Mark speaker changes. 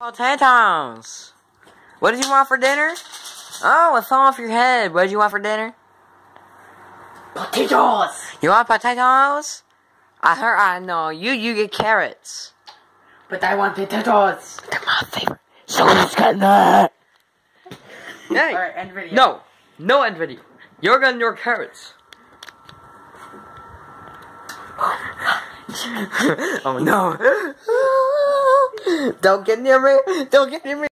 Speaker 1: Potatoes. What did you want for dinner? Oh, it fell off your head. What did you want for dinner?
Speaker 2: Potatoes!
Speaker 1: You want potatoes? I heard. I know you. You get carrots.
Speaker 2: But I want potatoes!
Speaker 1: They're my favorite. So who's getting that? Hey.
Speaker 2: Alright, end video.
Speaker 1: No. No end video. You're getting your carrots. oh no. Don't get near me. Don't get near me.